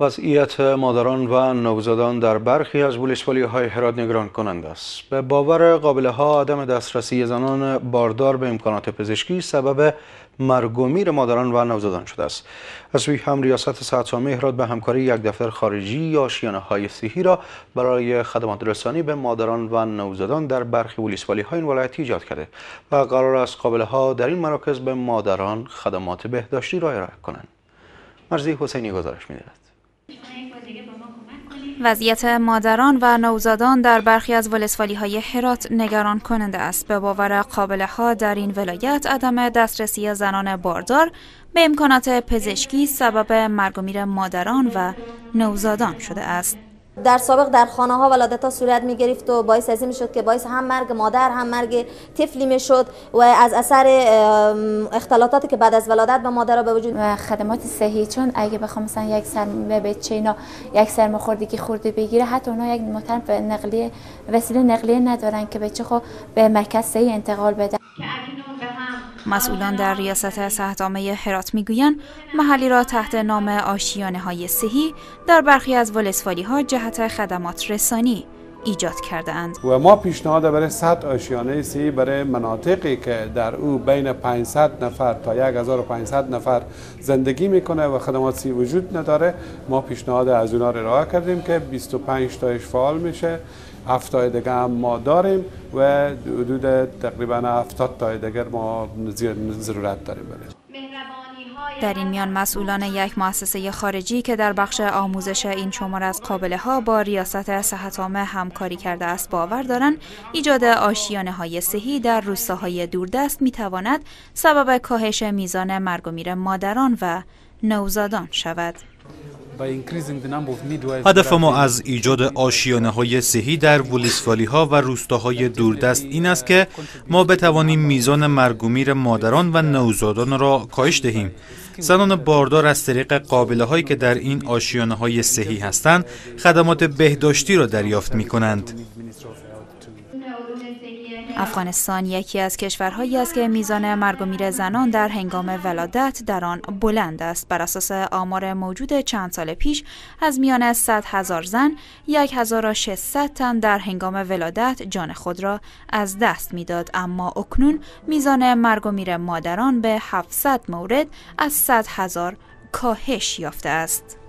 وضعیت مادران و نوزادان در برخی از ولسوالی های هرات نگران کنند است. به باور قابله ها عدم دسترسی زنان باردار به امکانات پزشکی سبب مرگ مادران و نوزادان شده است. از سوی هم ریاست صحت‌عامه هرات به همکاری یک دفتر خارجی یا آشیانه های صحی را برای خدمات رسانی به مادران و نوزادان در برخی ولسوالی های این ولایت ایجاد کرده و قرار است قابله ها در این مراکز به مادران خدمات بهداشتی را ارائه کنند. مرزی حسینی گزارش می‌دهد. وضعیت مادران و نوزادان در برخی از ولسوالی های هرات نگران کننده است. به باور قابله ها در این ولایت عدم دسترسی زنان باردار به امکانات پزشکی سبب مرگ مادران و نوزادان شده است. در سابق در خانه ها ولادت ها صورت می گرفت و باعث از شد که باعث هم مرگ مادر هم مرگ طفلی می شد و از اثر اختلاطاتی که بعد از ولادت به مادر به وجود خدمات صحی چون اگه بخوام مثلا یک سر بچه اینا یک سرماخوردگی خورده بگیره حتی اونا یک مطرف نقلیه وسیله نقلیه ندارن که بچه خو به مرکز صحی انتقال بده. مسئولان در ریاست صحت‌عامه هرات می‌گویند محلی را تحت نام آشیانه های صحی در برخی از ولسوالی ها جهت خدمات رسانی ایجاد کرده اند و ما پیشنهاد برای 100 آشیانه صحی برای مناطقی که در او بین 500 نفر تا 1500 نفر زندگی می‌کنه و خدمات صحی وجود نداره ما پیشنهاد از اونا را کردیم که 25 تایش فعال میشه. هفت دیگه هم ما داریم و حدود تقریبا 70 تا دیگر ما ضرورت داریم برای در این میان مسئولان یک مؤسسه خارجی که در بخش آموزش این شمار از قابله ها با ریاست صحت همکاری کرده است باور دارند ایجاد آشیانه های صحی در روستاهای دوردست می تواند سبب کاهش میزان مرگ و میر مادران و نوزادان شود. هدف ما از ایجاد آشیانه های صحی در ولیسوالی ها و روستاهای دوردست این است که ما بتوانیم میزان مرگومیر مادران و نوزادان را کاهش دهیم. زنان باردار از طریق قابله هایی که در این آشیانه های صحی هستند خدمات بهداشتی را دریافت می کنند افغانستان یکی از کشورهایی است که میزان مرگ و میر زنان در هنگام ولادت در آن بلند است. بر اساس آمار موجود چند سال پیش از میان 100 هزار زن 1600 تن در هنگام ولادت جان خود را از دست می‌داد. اما اکنون میزان مرگ و میر مادران به 700 مورد از 100 هزار کاهش یافته است.